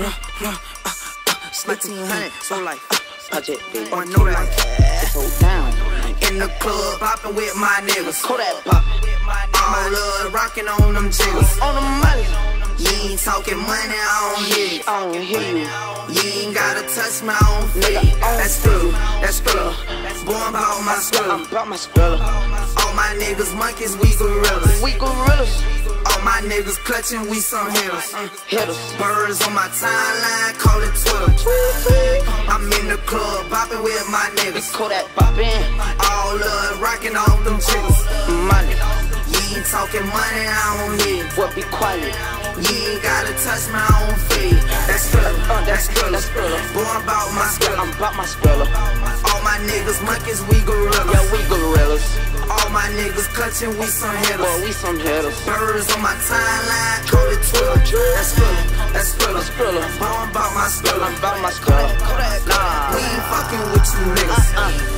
It's 1900, so like, Project B. Oh, I know that. It's so down. In the club, popping with my niggas. Kodak pop. All love, rocking on them jiggers. On the money. You ain't talking money, I don't hear you. I don't hear you. You ain't gotta touch my own feet. That's true, that's true. My I'm about my skrilla. All my niggas monkeys, we gorillas. We gorillas. All my niggas clutching, we some hitters. Hit us. Birds on my timeline, call it Twitter. I'm in the club, popping with my niggas. Kodak poppin'. All love, rocking on them jiggers. Money. You ain't talking money, I don't hear. What be quiet? You ain't gotta touch my own feet. That's Thriller, Uh, that's that's Thriller. Born about my skill. I'm about my skrilla. Niggas monkeys, we gorillas. Yeah, we gorillas. All my niggas clutching, we some Boy, hitters. we some hitters. Birds on my timeline, call it Twitter. That's Thriller, that's Thriller. Thriller. Born about my. I'm about my skrilla. Nah. We ain't fucking with you niggas. Uh,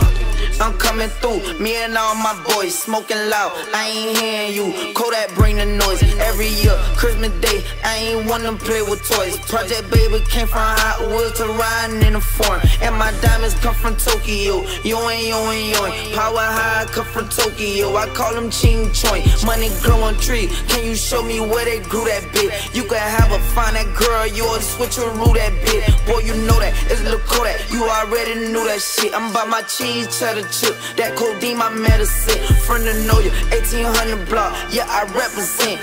I'm coming through, me and all my boys smoking loud. I ain't hearing you. Kodak bring the noise every year. Christmas Day, I ain't wanna play with toys. Project Baby came from Hot Wheels to riding in a foreign. And my diamonds come from Tokyo. Yo and yo and yo. Power high come from Tokyo. I call them Ching Choing. Money grow on tree. Can you show me where they grew that bit? You can have a fine that girl, yours switch a rule that bit. Boy, you know that. It's Lil Kodak. You already knew that shit. I'm about my cheese cheddar chip. That codeine, my medicine. Friend to know you. 1800 block. Yeah, I represent.